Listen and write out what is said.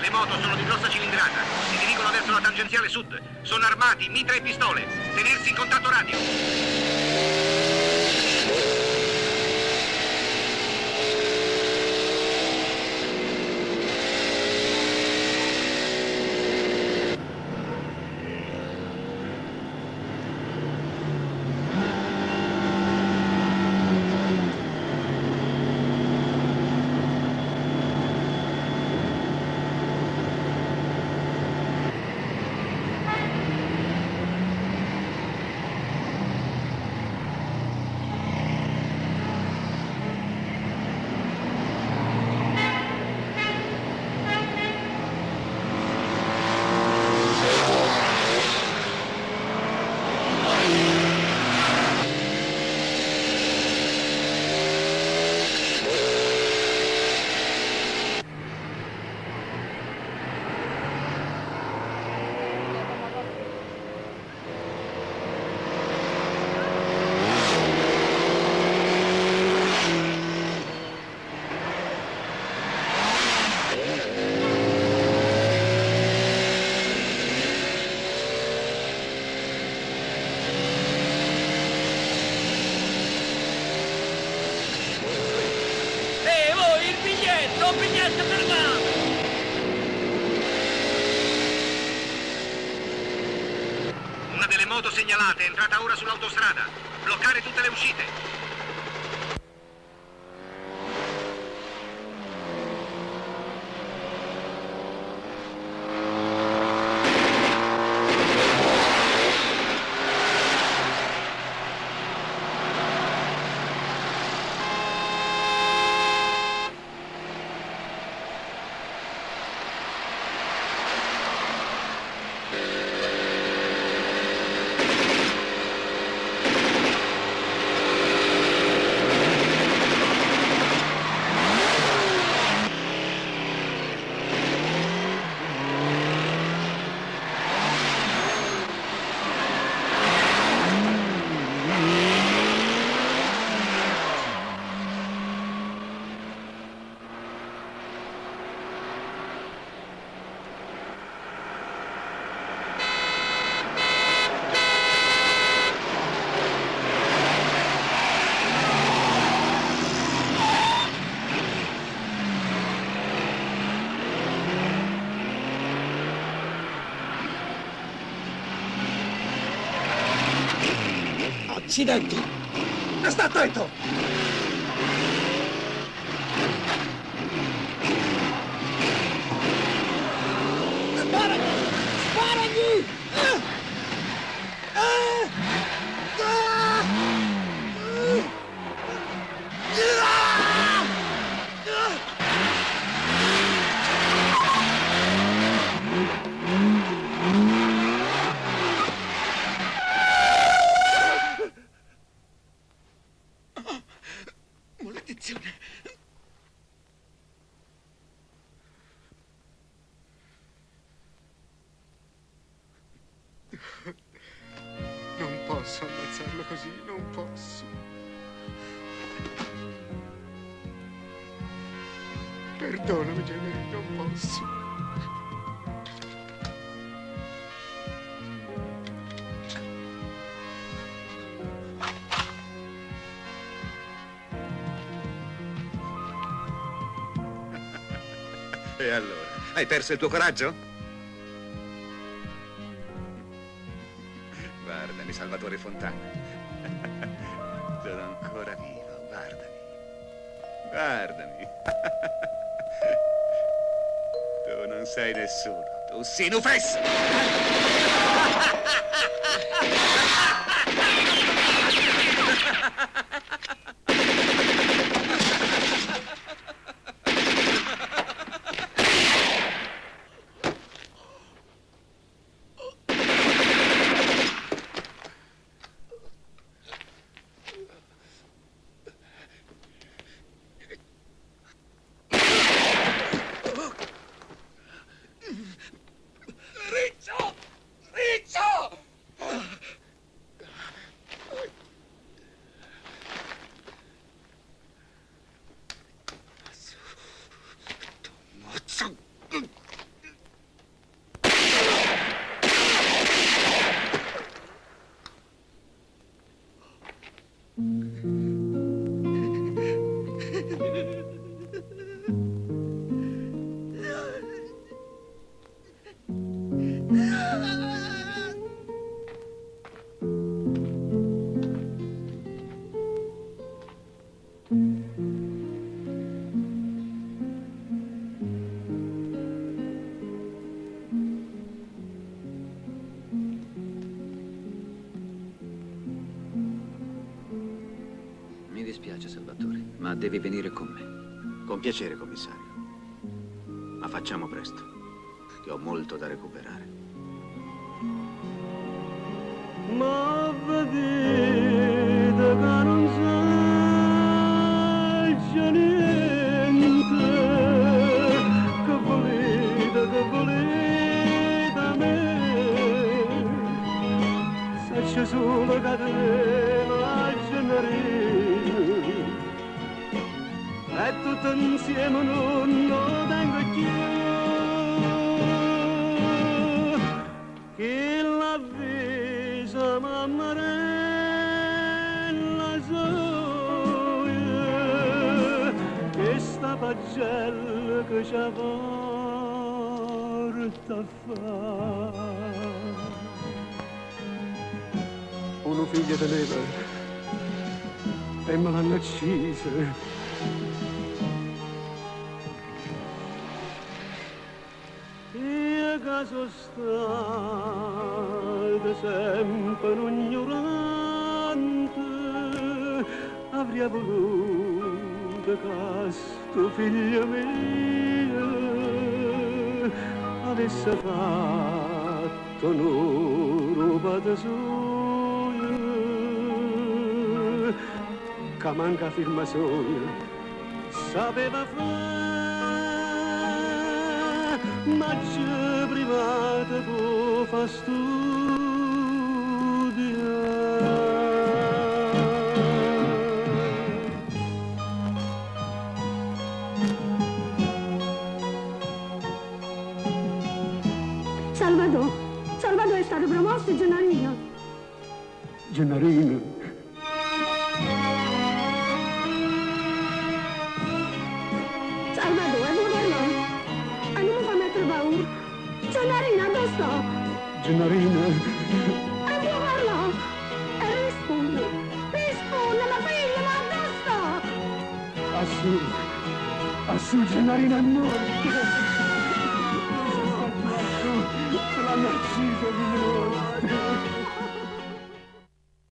Le moto sono di grossa cilindrata. Si dirigono verso la tangenziale sud. Sono armati, mitra e pistole. Tenersi in contatto radio. Una delle moto segnalate è entrata ora sull'autostrada. Bloccare tutte le uscite. Accidenti! Sta attento! Così, non posso. Perdonami, Jeremy, non posso. E allora? Hai perso il tuo coraggio? Salvatore Fontana. Sono ancora vivo, guardami. Guardami. Tu non sei nessuno. Tu sei Nufesso! Mm-hmm. Dispiace, Salvatore, ma devi venire con me. Con piacere, commissario. Ma facciamo presto, che ho molto da recuperare. Ma vedete insieme non lo tengo più che l'avvisa mammarella soia che sta pagella che ci porta a fare uno figlio di neve e me l'hanno uccisa Io che sono stata sempre un ignorante, avrei voluto che sto figlio mio avesse fatto un'uruba da sogno, che manca firma sogno, sapeva fare ma c'è privata può fa studiare. Salvador, Salvador è stato promosso Gennarino. Gennarino, Gennarino, E governo. E rispondi. Rispondi, ma figlio, ma dove sto? assù, assù Gennarino è